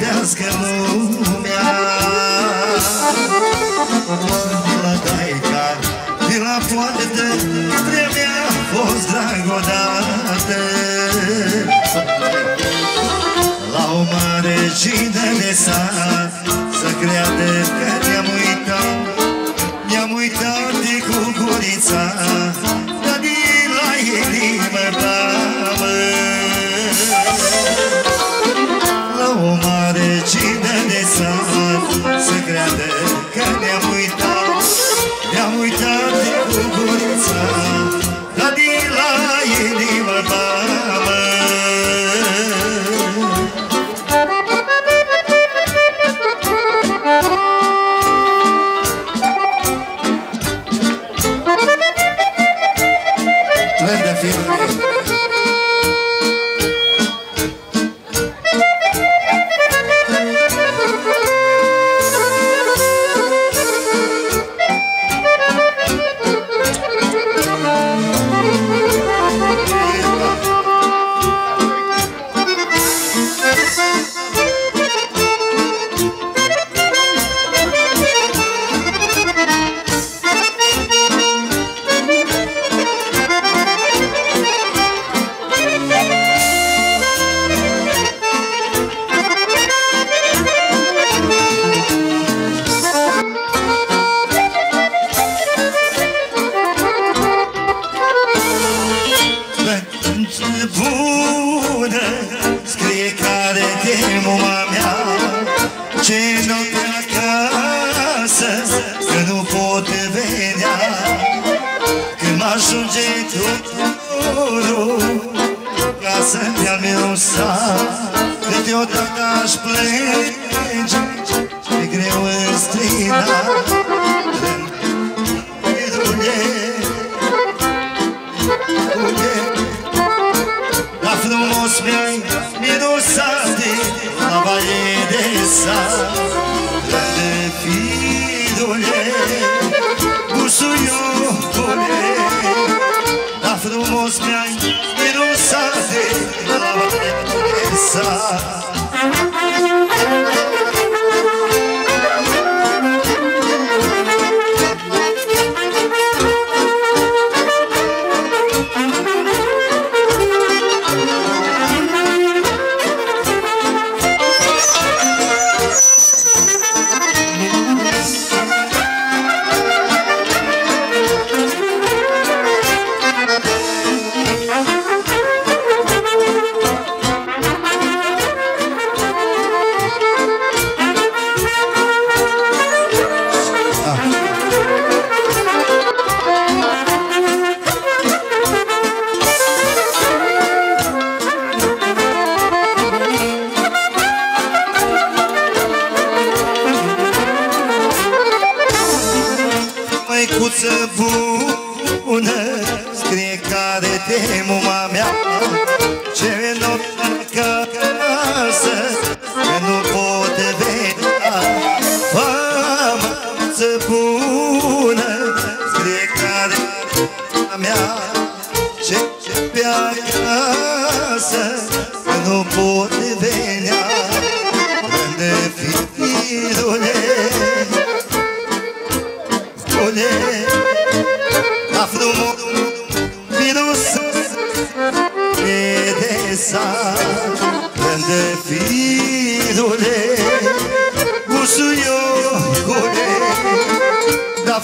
gândească lumea. La Daica, de la poartă Spre mea a fost dragodată La o mare cină de sat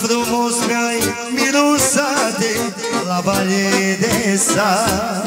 Da frumos mi-ai mirosate La vale de sat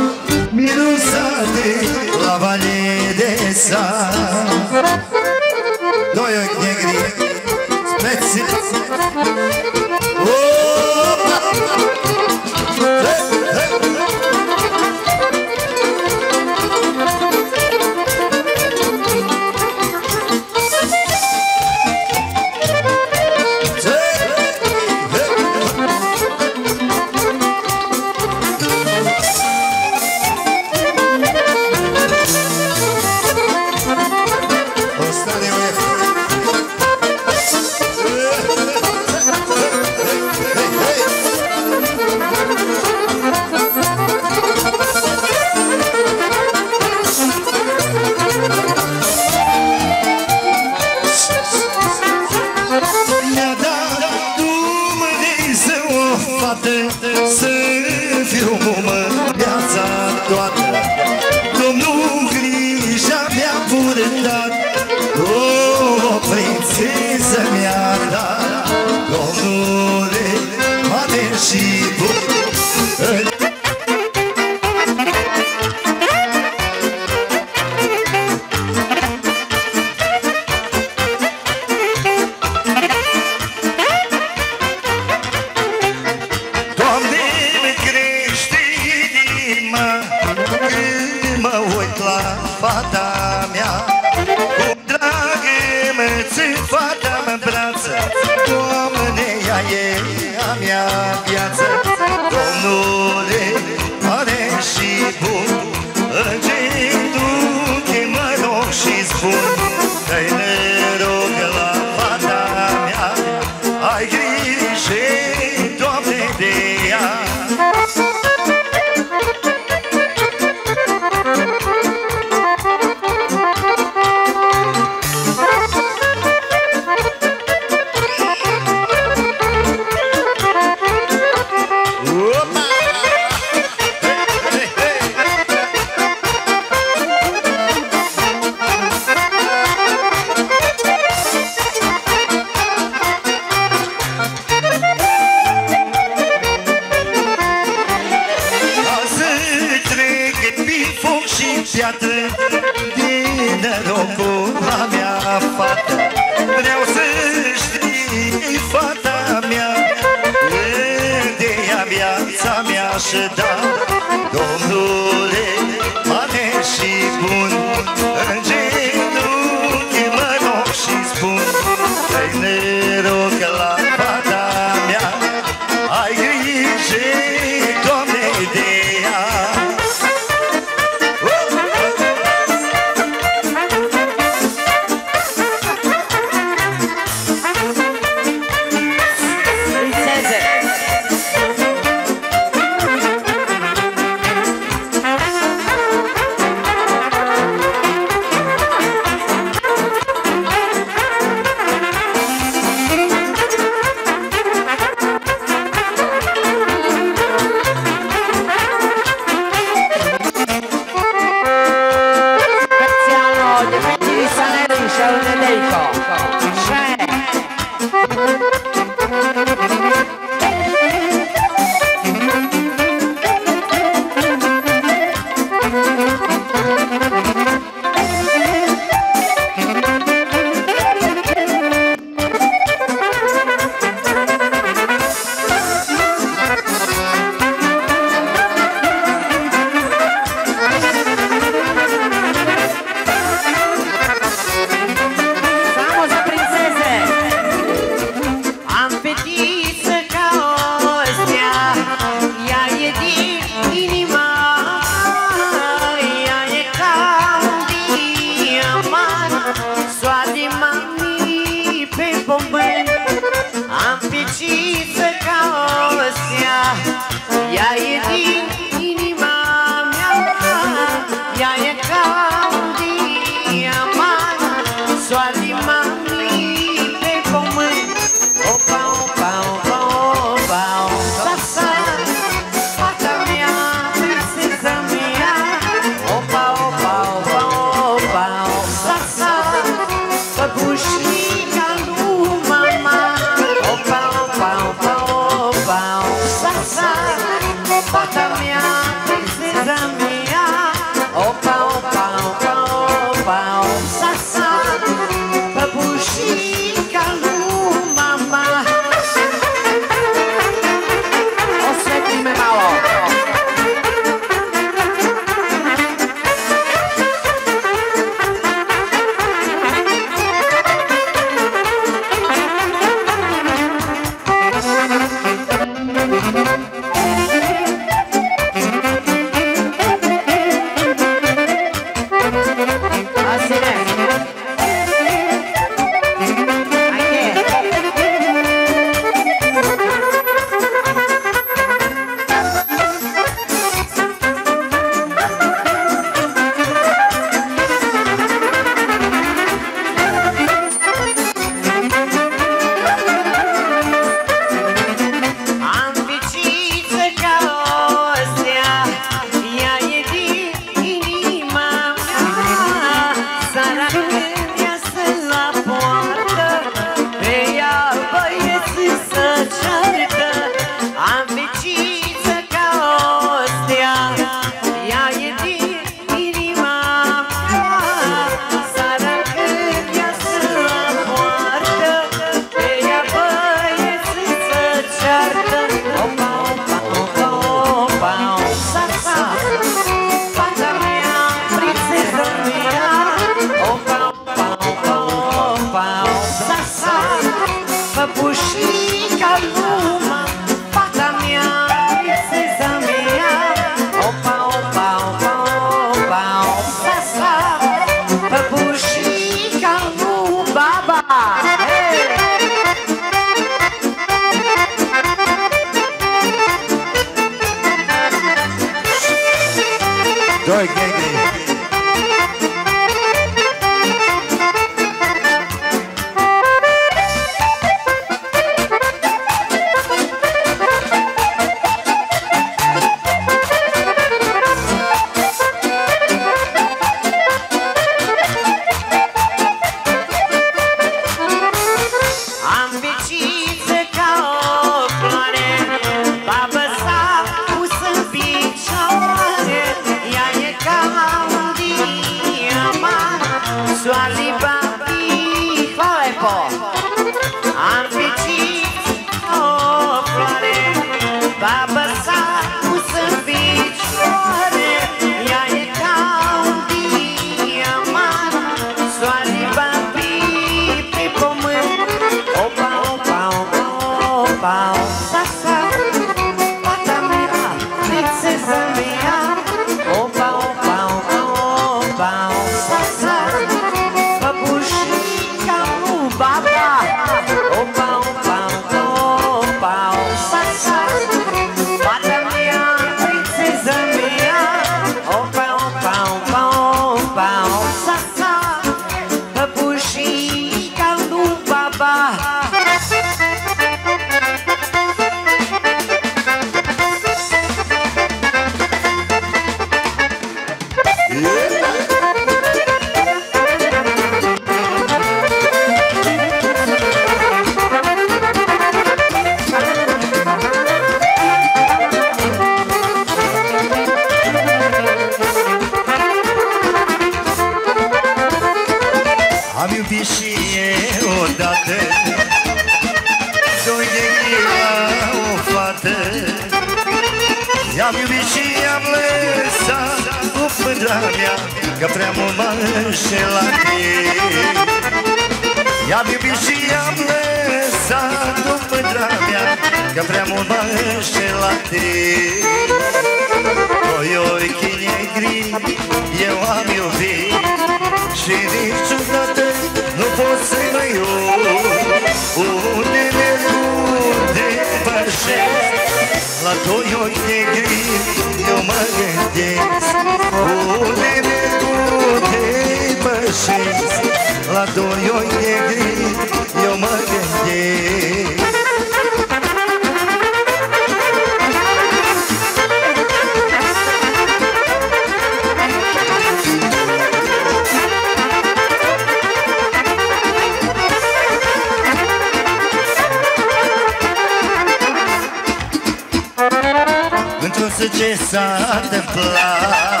s-a întâmplat.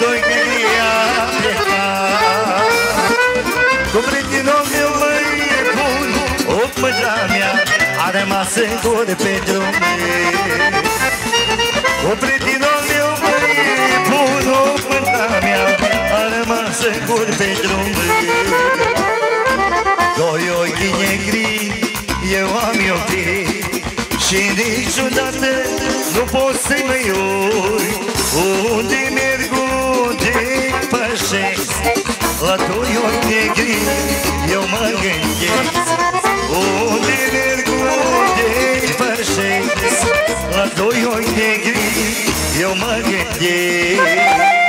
Doi negri am plecat. Cu prietenul meu mai bun. O mâna mea a rămas în gură pe drum Cu prietenul meu mai bun. O mâna mea a rămas în gură pe drum Și niciodată nu pot să-i mă iui Unde merg, unde pășesc. La doi ori negri eu mă gândesc Unde merg, unde pășesc. La doi ori negri eu mă gândesc.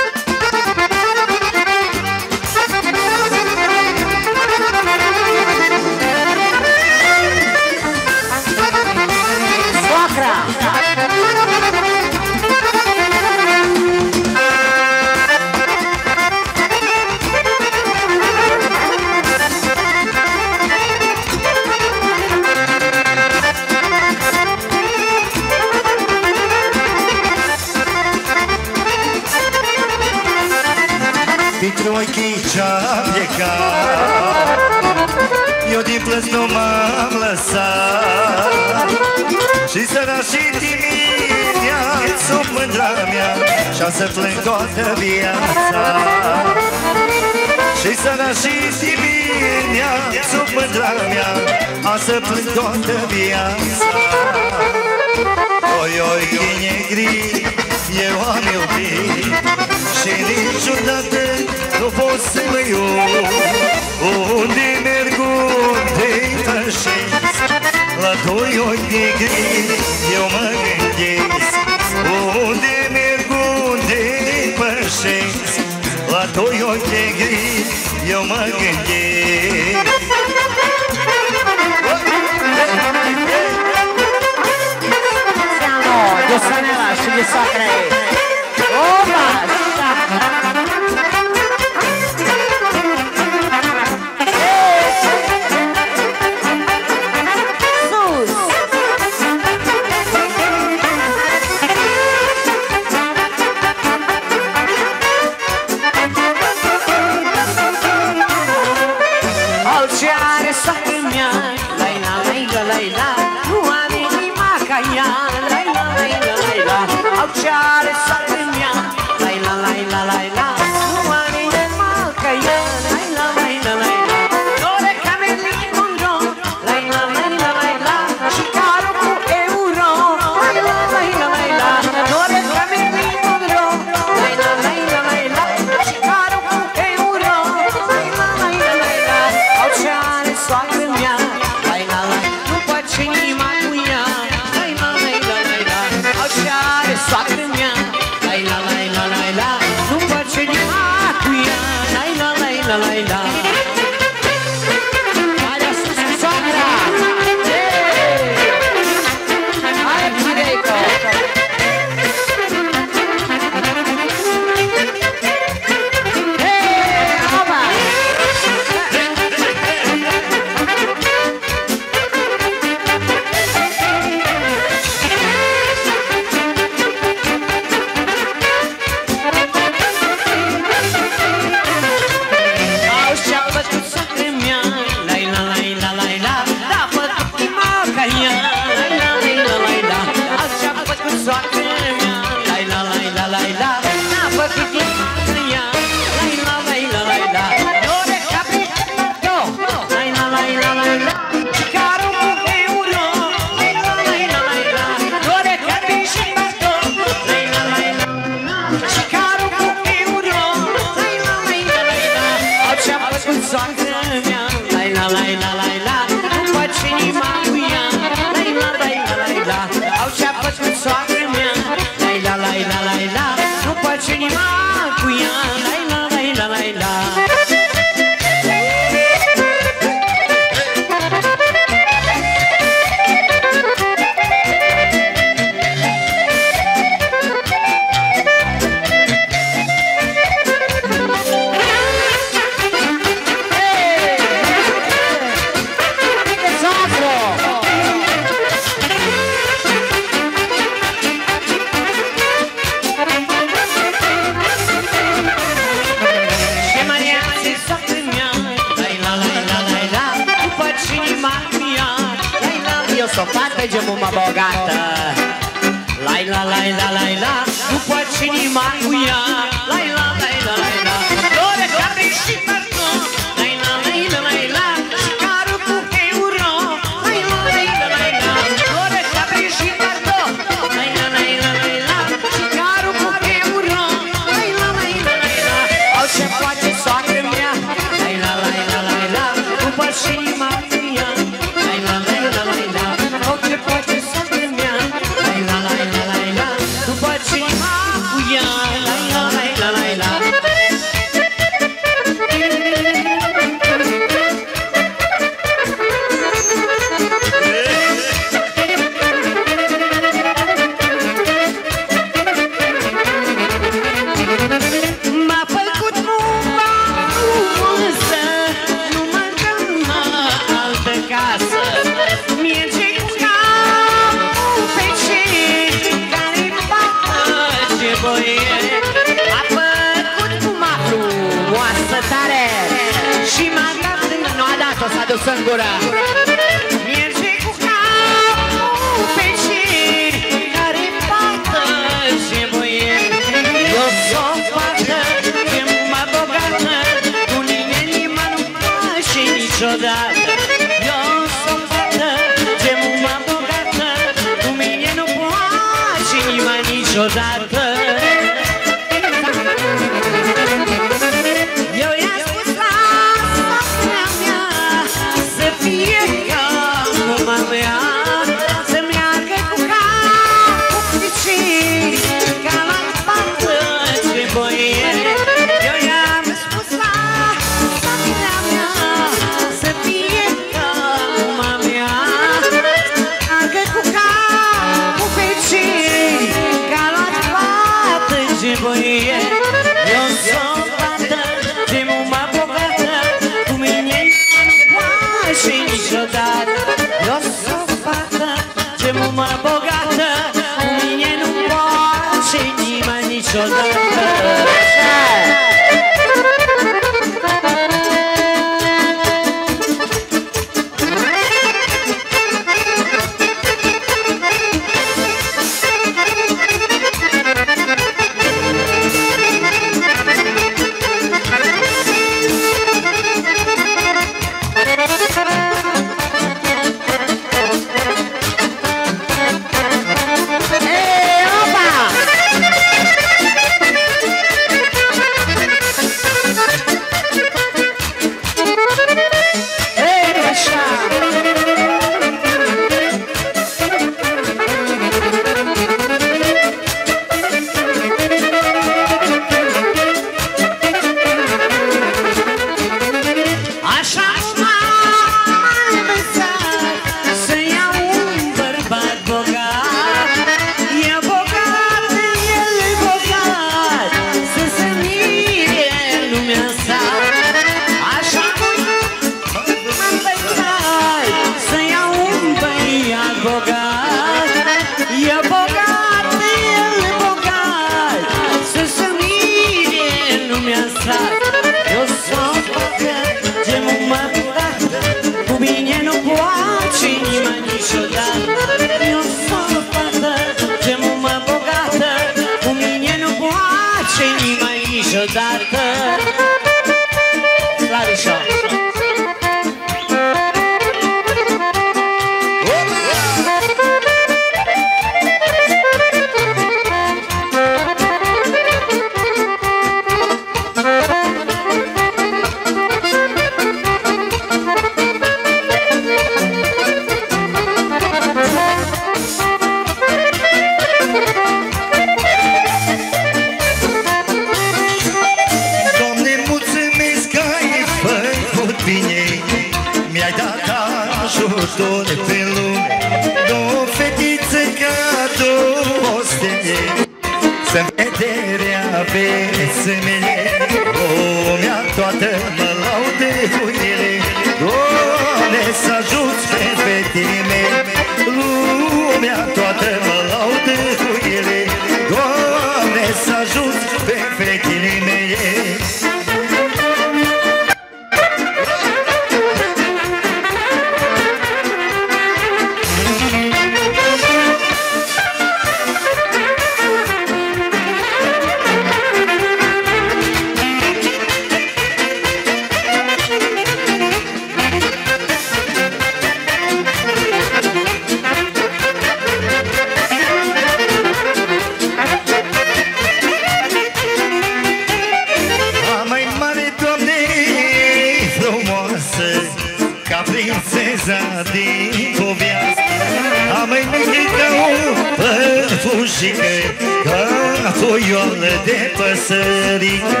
rușine Ca foioană de păsărică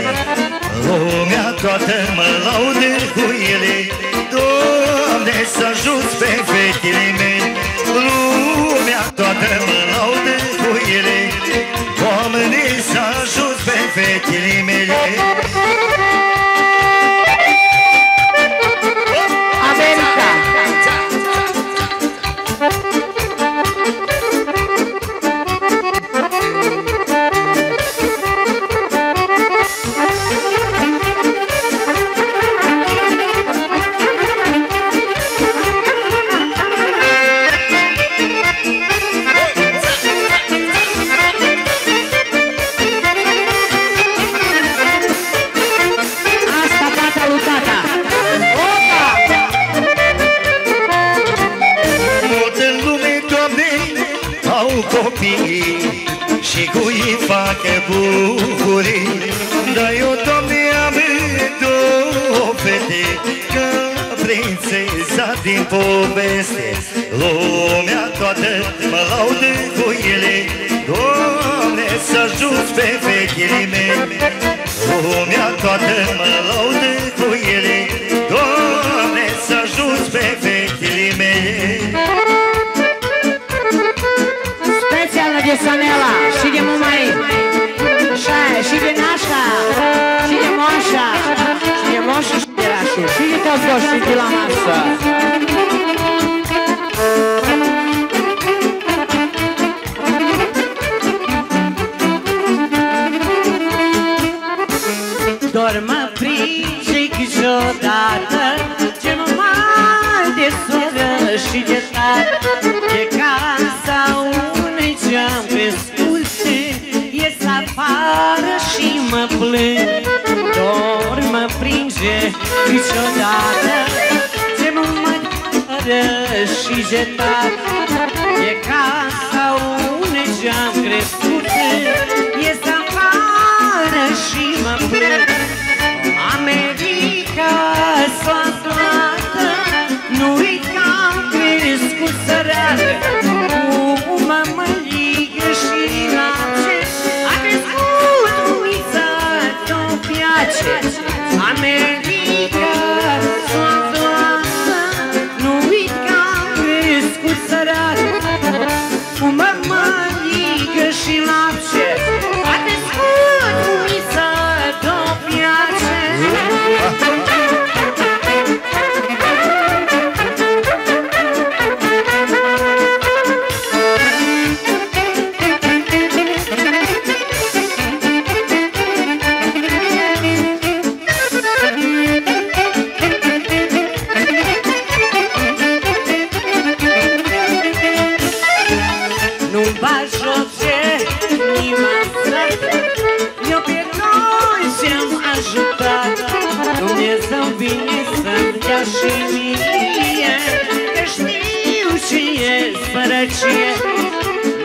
Lumea toată mă laudă cu ele. Doamne, să ajut pe fetele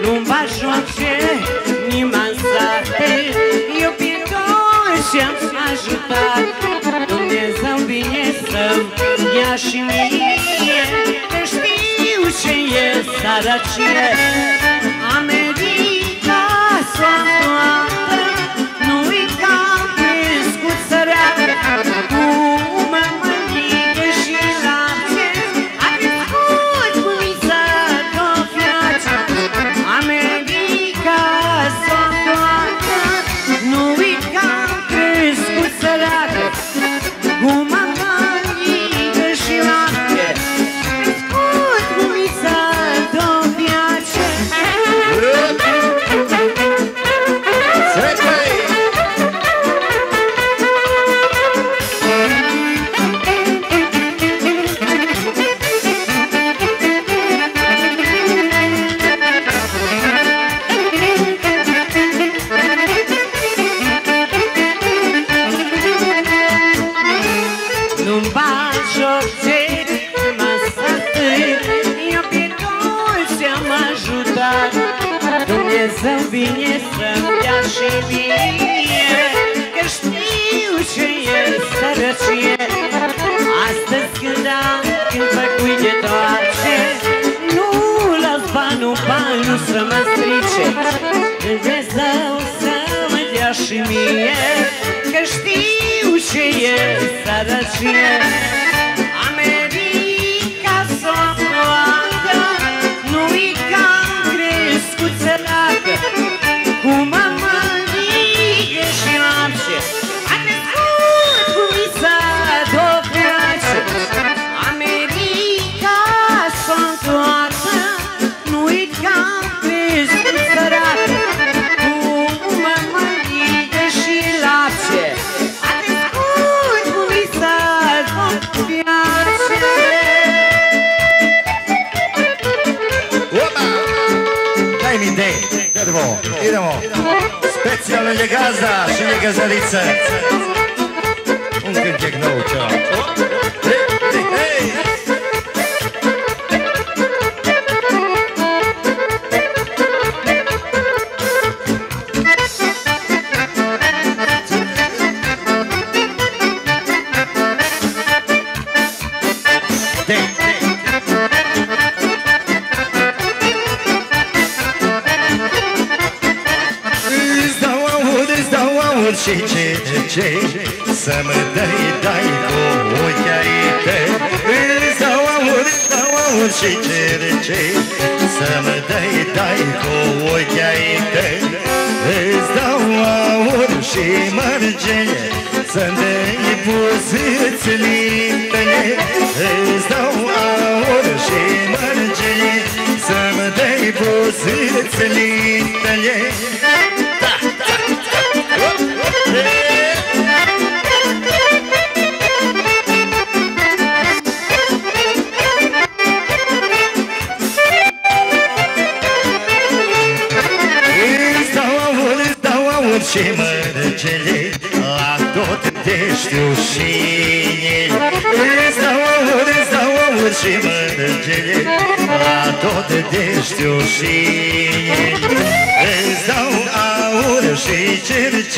Nu-mi va joace nimeni să Eu pe și-am ajutat Dumnezeu bine să-mi ia și mie. Că știu ce e sărăcie. Amen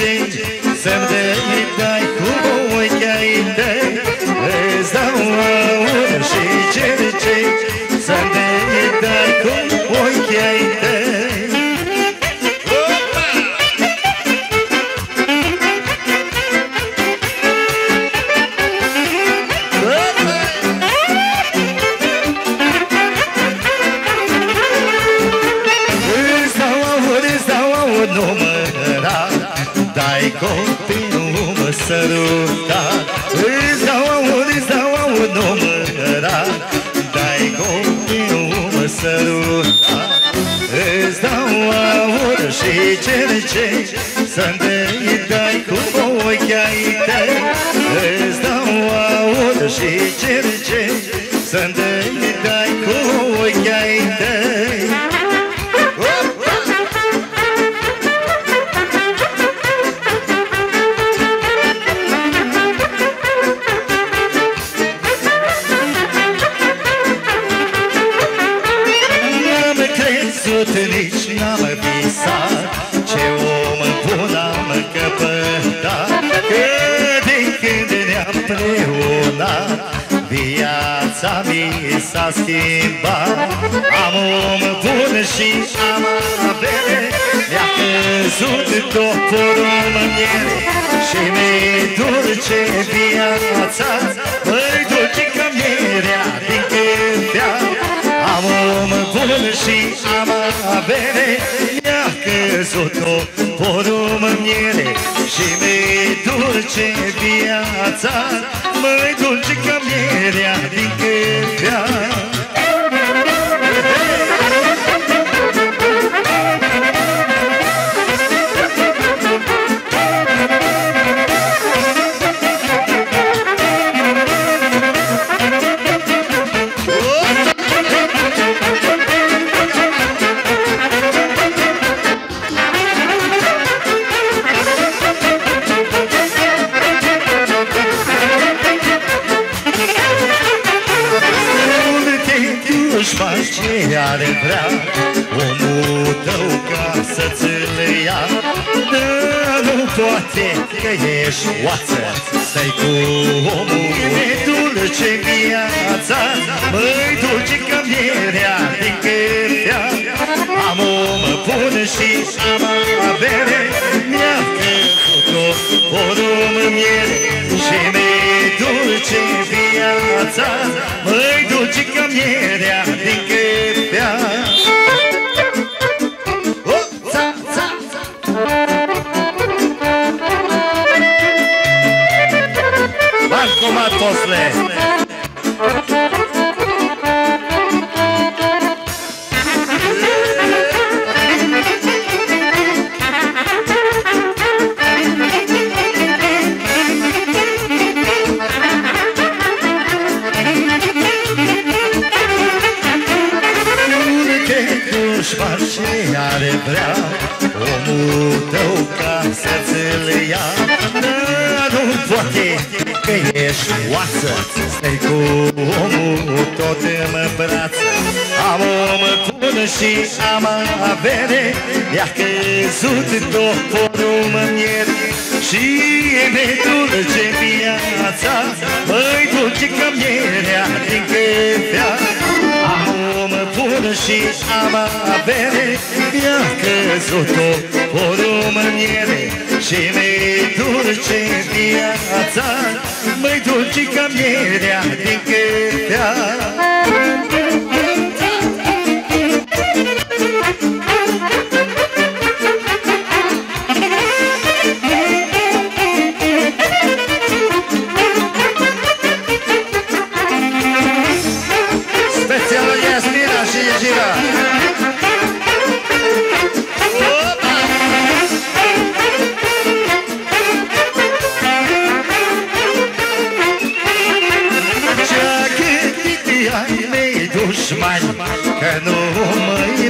change. I-a căzut toporul în miere Și mi dulce viața Măi dulce ca mierea din căfea Am om bun bun și am avere Mi-a căzut-o o rumâniere Și mi-i dulce viața Măi dulce ca mierea din câtea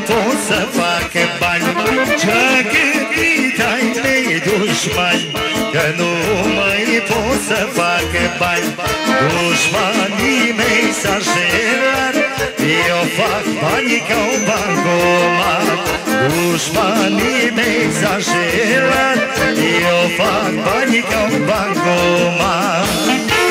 mai pot să fac bani. Ce-a gândit ai mei dușmani Că nu mai pot să fac bani. Dușmanii mei s-a șerat Eu fac bani ca un bancomat. Dușmanii mei s-a șerat Eu fac bani ca un bancomat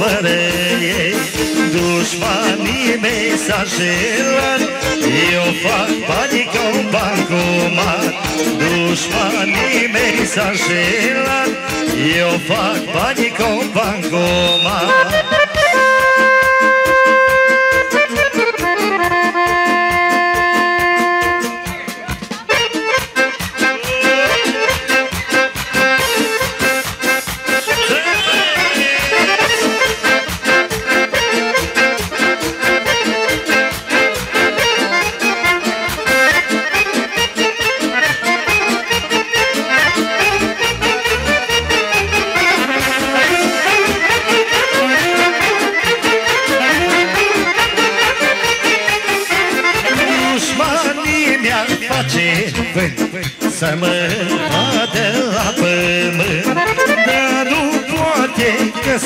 fără ei. Dușmanii mei s-a șelat Eu fac bani ca un bancomat. Dușmanii mei s-a șelat Eu fac bani ca un bancomat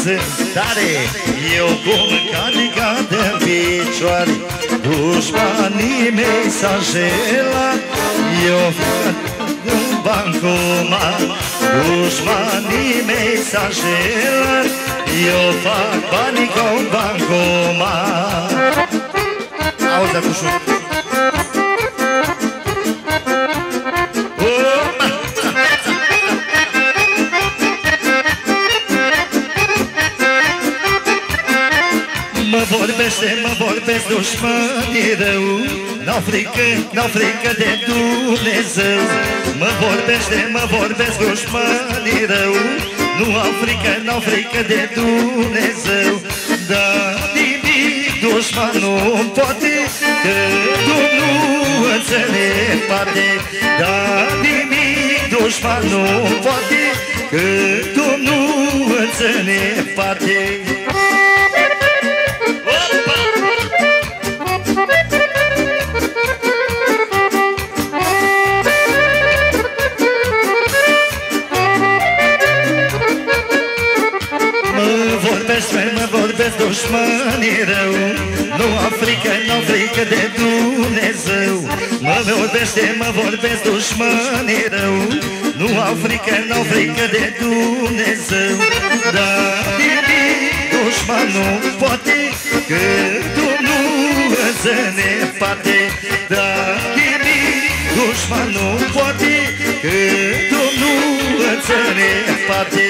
sunt tare Eu cum canica de picioare. Dușmanii mei s-a jelat Eu fac un bancomat. Dușmanii mei s-a jelat Eu fac banii ca un bancomat. Auzi, acușul vorbesc dușmanii rău N-au frică, n-au frică de Dumnezeu. Mă vorbește, mă vorbesc dușmanii rău Nu au frică, n-au frică de Dumnezeu. Dar nimic dușman nu poate Că Domnul înțeleg poate. Dar nimic dușman nu poate Că Domnul înțeleg poate dușmanii rău. Nu am frică, n-am frică de Dumnezeu. Mă vorbește, mă vorbesc dușmanii rău. Nu am frică, n-am frică de Dumnezeu. Dar nimic dușman nu poate Că Domnul să ne poate. Dar nimic dușman nu poate Că Domnul să ne poate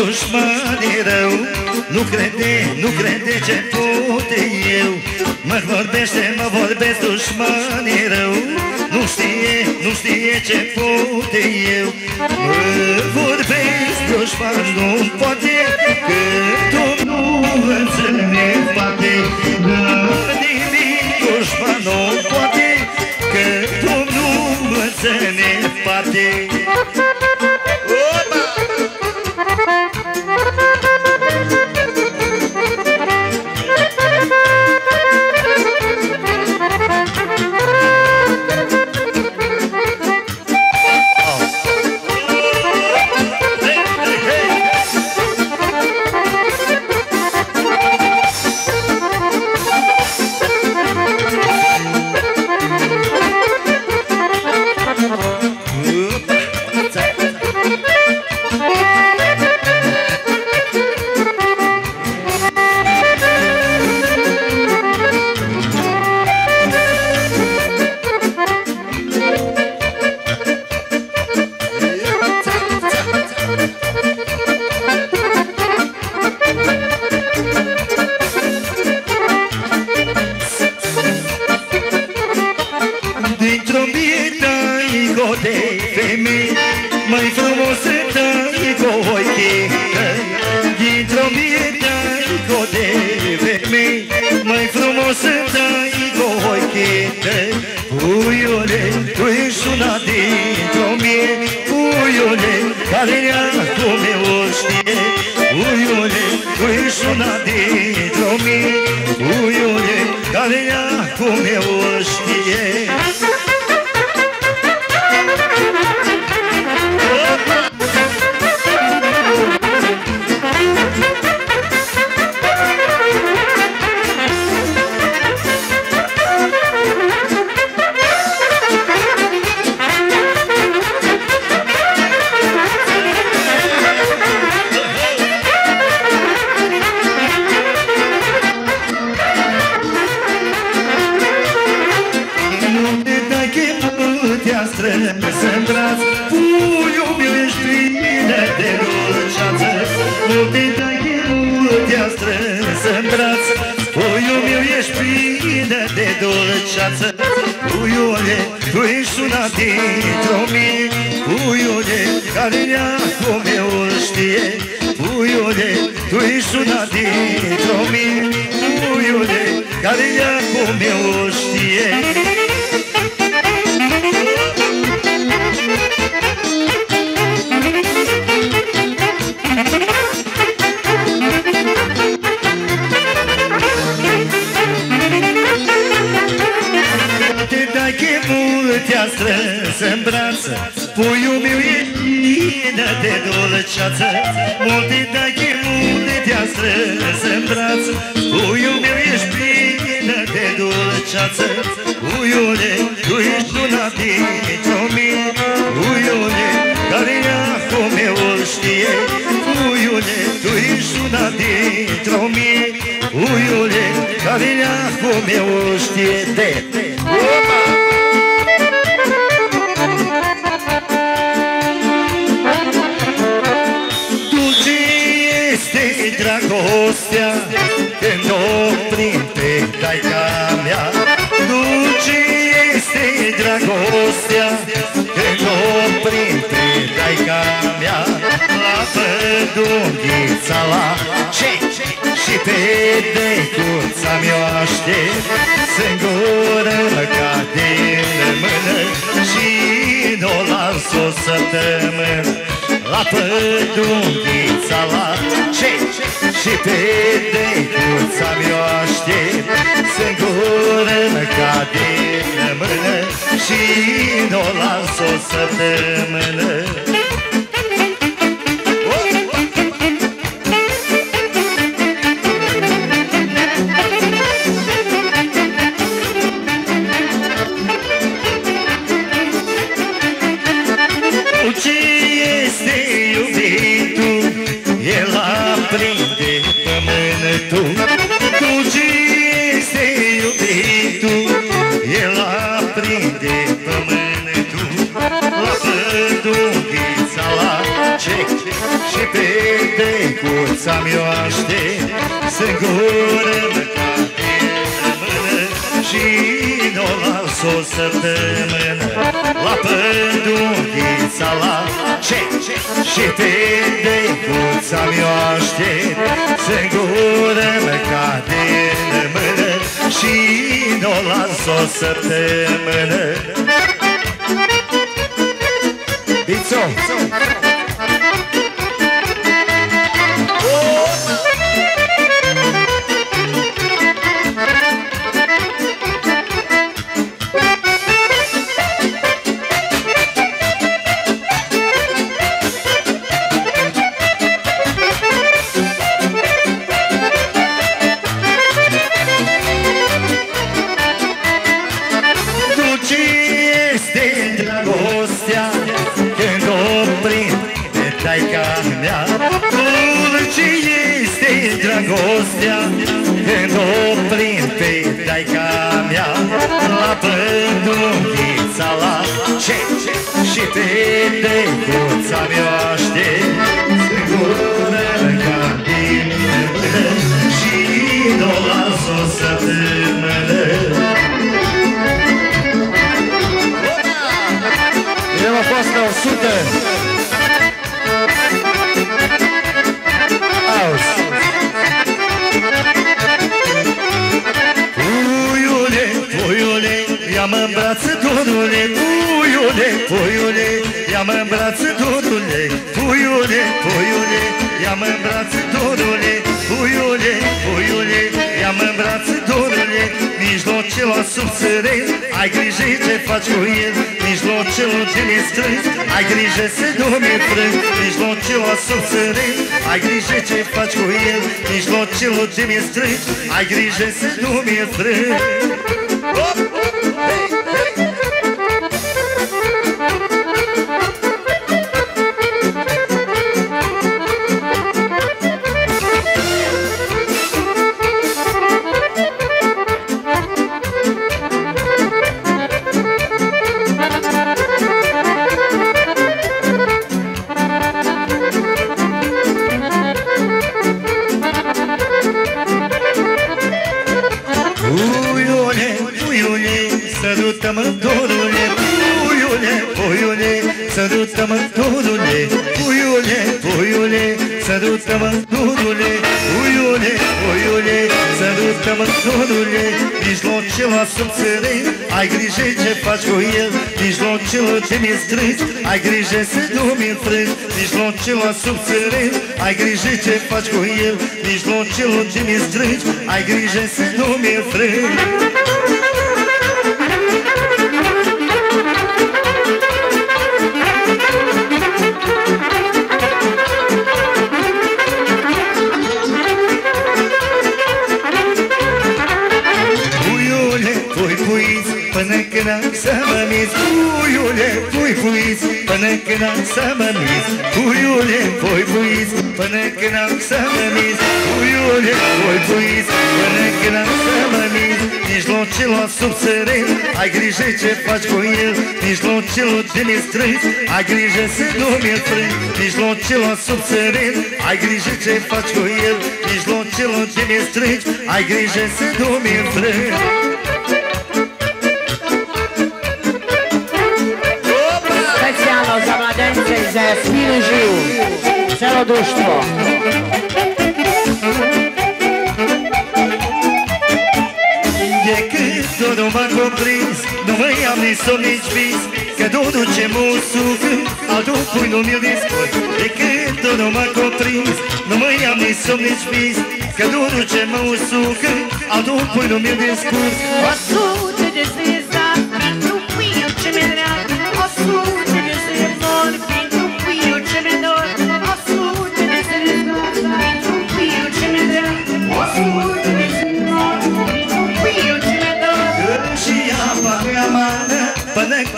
dușmanii rău. Nu crede, nu crede ce pute eu. Mă vorbește, mă vorbesc dușmanii rău. Nu știe, nu știe ce pute eu. Mă dulceață Puiule, tu ești una dintr-o mie. Puiule, care acum eu îl știe. Puiule, tu ești una dintr-o mie. Puiule, care acum eu îl știe Multe dai che mult te-a strâns în brață Puiul meu ești plină de dulceață. Puiule, tu ești una dintr-o mie Puiule, care acum eu îl știe. Puiule, tu ești una dintr-o mie Puiule, care acum eu îl știe de dragostea Când o prinde taica mea. Dulce este dragostea Când o prinde taica mea. La pădunghița la ce? Și pe decuța mi-o aștept. Singură ca din mână Și nu o las o săptămână La pădunghița la ce? Și pe decuța mi-o aștept. Singură ca din mână Și nu o las o săptămână pământul La pădunghița la ce decuța mi-o aștept Singură măcate rămână Și nu o las o săptămână La pădurița la ce? Și pe decuța mi-o aștept Singură măcate rămână Și nu o las o săptămână Bițo! Dulce taica mea La pădurița la. Ce? Și pe decuța mi-o aștept Sigură ca tine Și nu las o să tâmălă Eu a fost la 100 ia-mă în brațe, dorule Puiule, puiule, ia-mă în brațe, dorule Puiule, puiule, ia-mă în brațe, dorule Puiule, puiule, ia-mă în brațe, dorule Mijlocel la subțăre, ai grijă ce faci cu el Mijlocelul ce ne strâns, ai grijă să nu mi frâng Mijlocel la subțăre, ai grijă ce faci cu el Mijlocelul ce mi strâns, ai grijă să nu mi frâng Hop! Strâns, ai grijă să nu mi-e frânt Mijlocel la subțăre, ai grijă ce faci cu el Mijlocel ce mi-e strâns, ai grijă să nu mi-e când am să mă miți Puiule, pui puiți, până când am să mă miți Puiule, pui puiți, până când am să mă miți Puiule, pui puiți, până când am să mă miți. Mijlocel la subțăren, ai grijă ce faci cu el. Mijlocelul ce mi strâns, ai grijă să nu mi-e frâng Mijlocel la subțăren, ai grijă ce faci cu el. Mijlocelul ce mi strâns, ai grijă să nu mi-e frâng mladence i za Jasminu Žiju. Celo društvo. De când tot nu mai am nici somn, nici vis Că totul ce mă usucă Altul pui nu mi-l discut De când nu m-a cuprins Nu mai am nici somn, nici vis Că totul ce mă nu mi-l discut O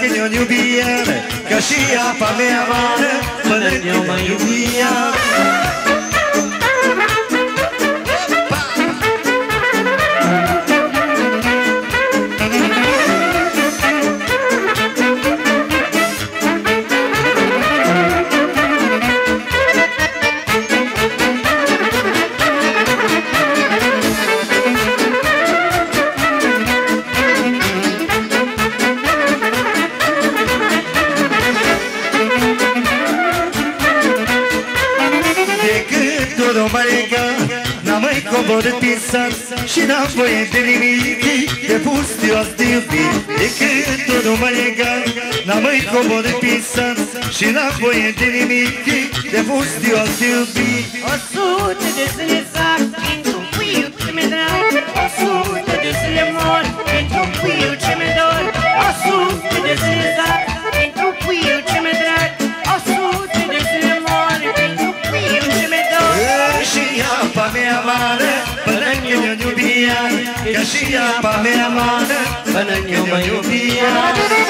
când eu iubiară Că și apa mea amară Până când eu mă iubiară Și n-am voie de nimic. De pustios de iubit Decât tu nu mă N-am mai coborât pisat Și n-am voie de nimic. De pustios de iubit. O sute de zile 没有必要。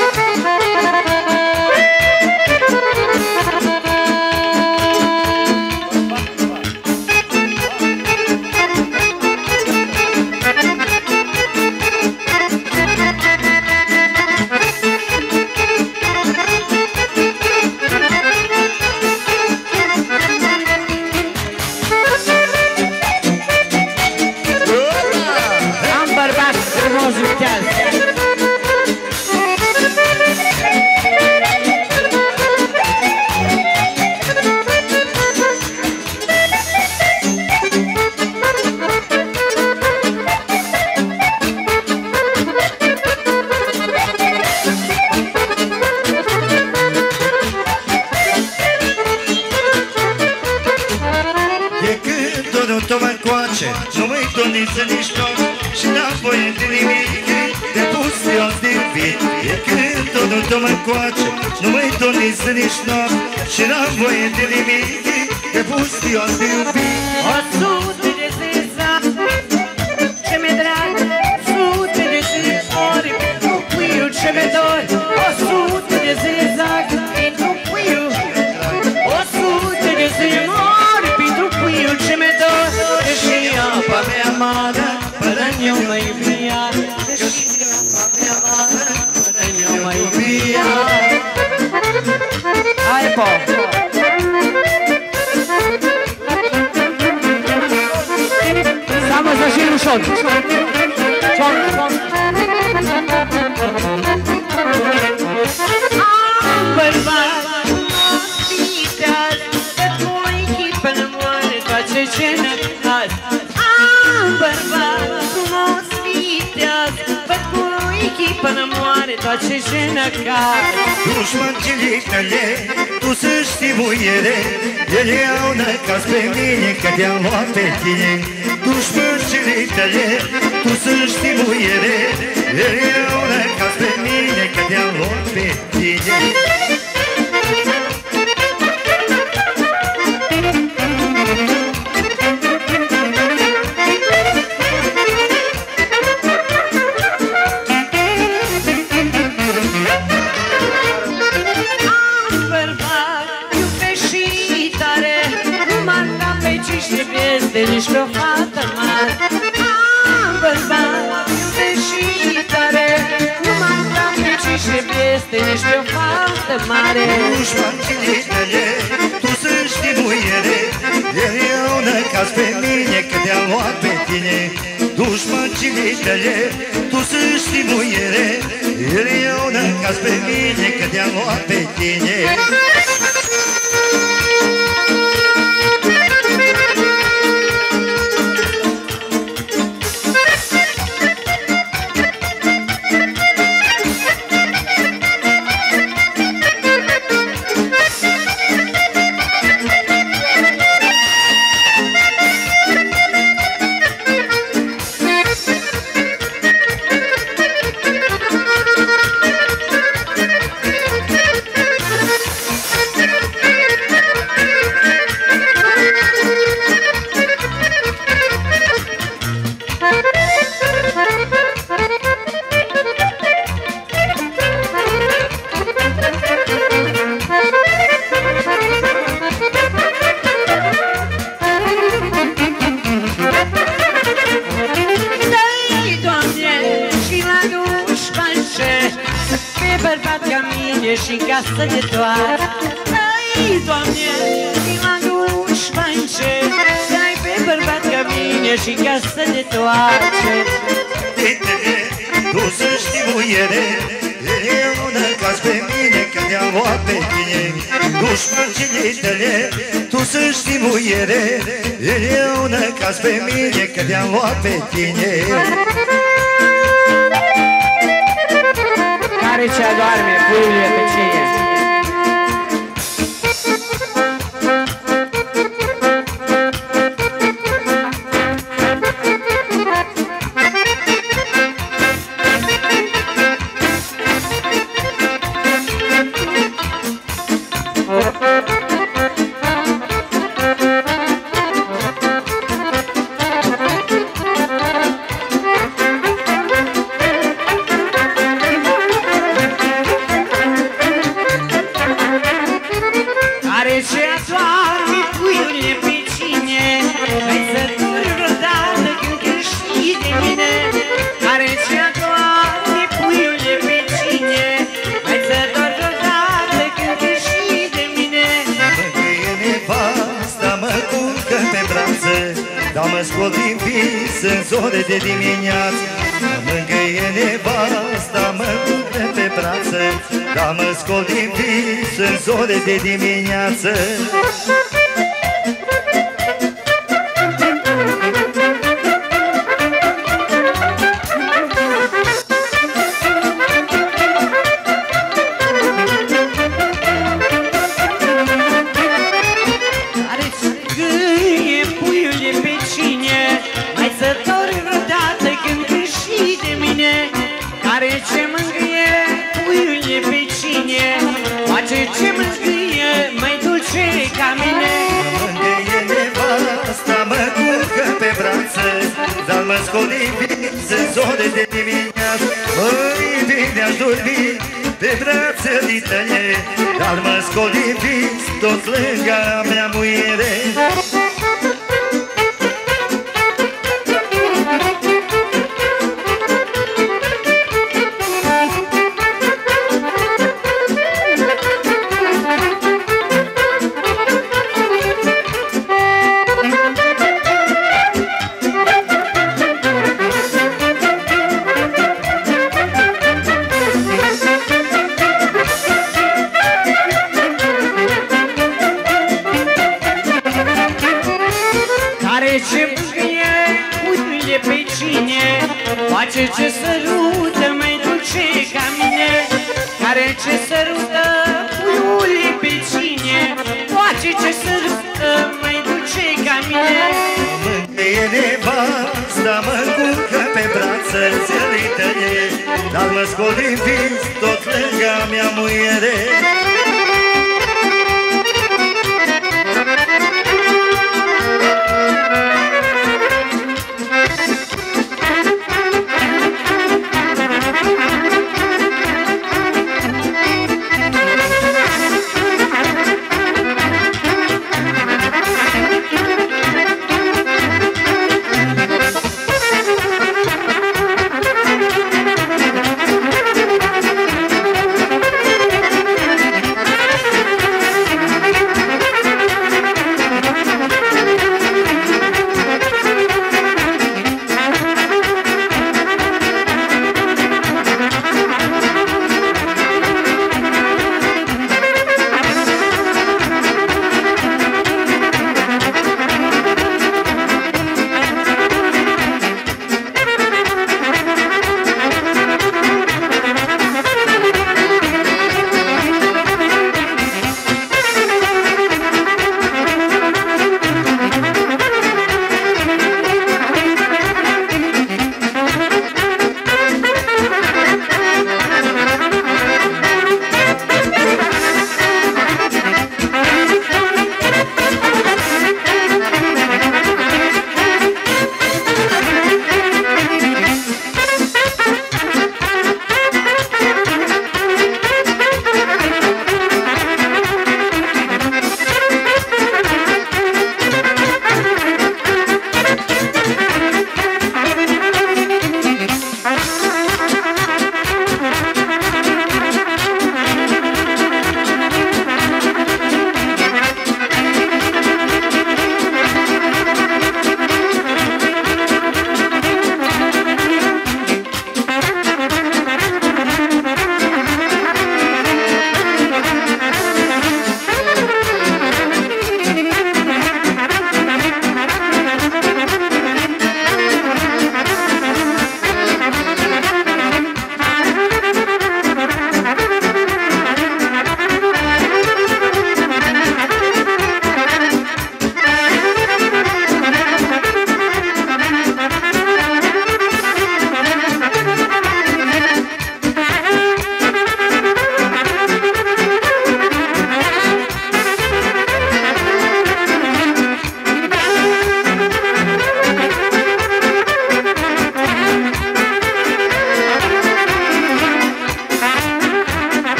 este niște o fată mare. Nu-și face tu să știi muiere. El e un caz pe mine, că te-am luat pe tine. Nu-și face tu să știi muiere. El e un caz pe mine, că te-am luat pe tine.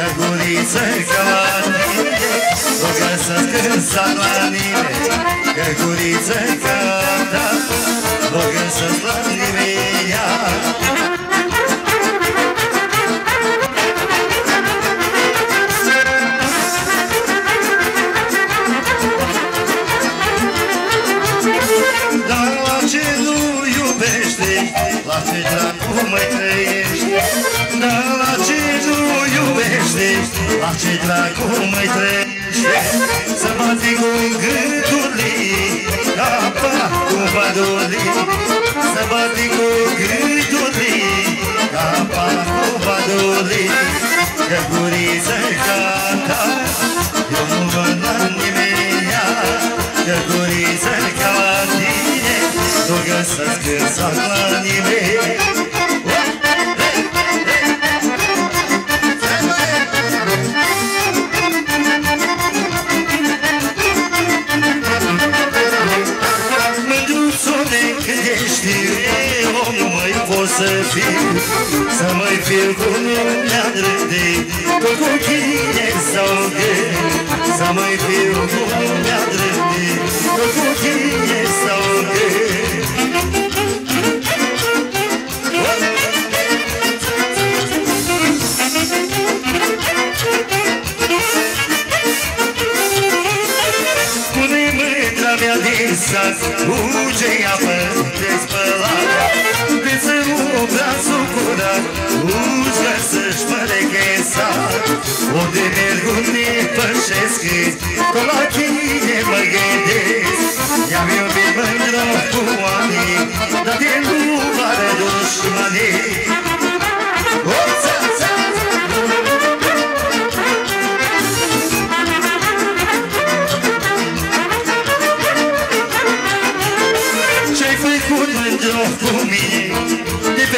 Cărcuriță ca la tine O găsesc în sat la mine Cărcuriță ca ta O găsesc la nimeni Dar la ce nu iubește La ce dracu mai trăiești La ce dracu mai trăiește Să bate cu gândurile Apa cu vadulii Să bate cu gândurile Apa cu vadulii Că guriță canta Eu nu văd la nimeni. Că guriță ca la tine Nu găsesc în sat la nimeni. Mândruțule fiu Să mai fiu cu lumea drepte Tot cu tine sau gând Să mai fiu cu lumea drepte Tot cu tine sau gând Pune mândra mea din sat Uge apă brațul curat Uge să-și păreche sat Unde merg, unde pășesc Tot la tine mă gândesc I-am iubit mândră cu oamenii Dar de nu vare dușmanii Oh, ța, ța, Ce-ai făcut mândro cu mine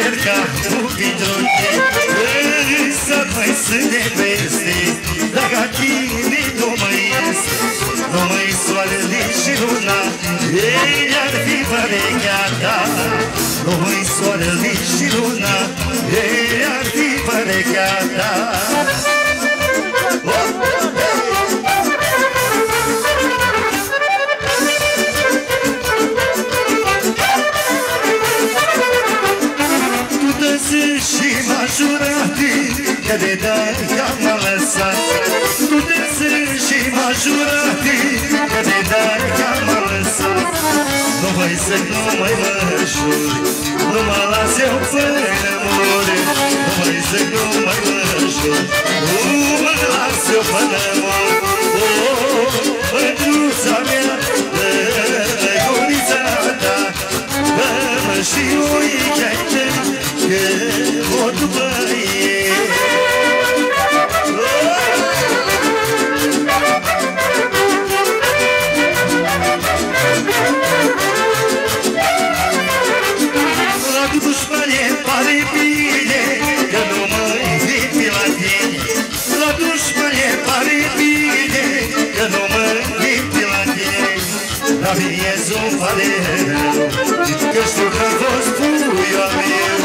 De perca cu pidronte Însă mai sunt de peste Dacă a tine nu mai este Nu mai soarele și luna Ei ar fi părechea ta Nu mai soarele și luna Ei ar fi părechea ta Oh, Că de dai că m-a lăsat. Tu dă și m-a jurat Că de dai că m-a lăsat. Nu mai să nu mai mă juri Nu mă las eu până mori Nu mai să nu mai mă juri Nu mă las eu până mori Oh, mândruța mea Gurița ta Mă și uite Că o după dușmane pare bine Că nu mă inviti la tine. La dușmane pare bine Că nu mă inviti la tine. La mine sunt pare rău Că știu că a fost puiul meu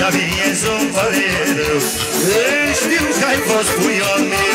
La mine sunt pare rău Că știu că ai fost puiul meu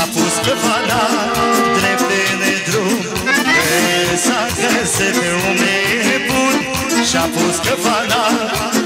S-a pus pe fanal drept de drum. El s-a găsit pe un nebun Și-a pus pe fanal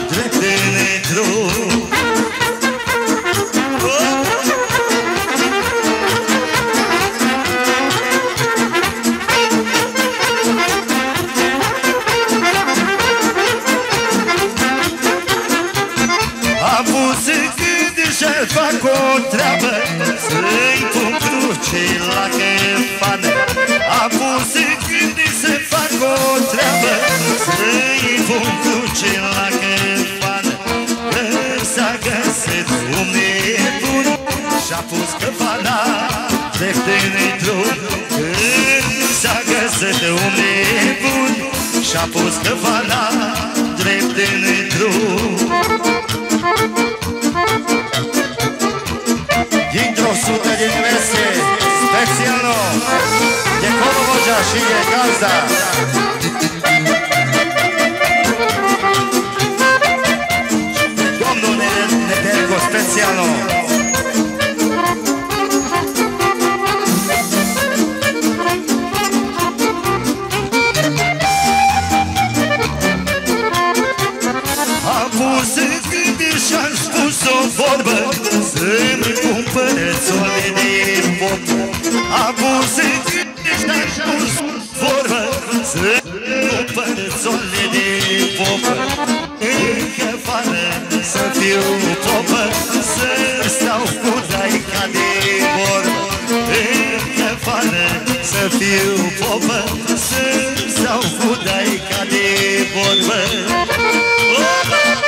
scăpana De dintr-o S-a găsit un nebun Și-a pus căfana Drept dintr-o Dintr-o sută din mese Special De Colo Vogea și de Gaza. știu topă Să stau cu taica de vorbă În afară să fiu popă Să stau cu taica de vorbă Oh,